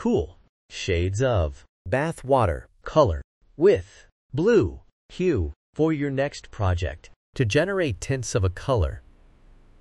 cool shades of bath water, color with blue hue for your next project. To generate tints of a color,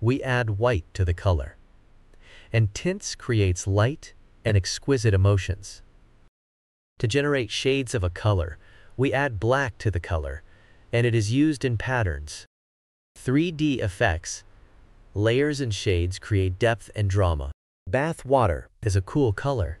we add white to the color. And tints creates light and exquisite emotions. To generate shades of a color, we add black to the color, and it is used in patterns. 3D effects, layers and shades create depth and drama. bath water, Is a cool color,